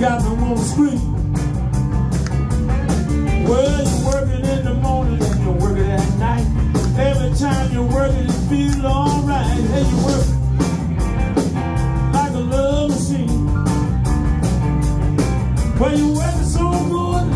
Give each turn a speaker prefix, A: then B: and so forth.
A: got them on the street. Well, you're working in the morning and you're working at night. Every time you're working, it feels alright. Hey, you work like a love machine. Well, you're working so good.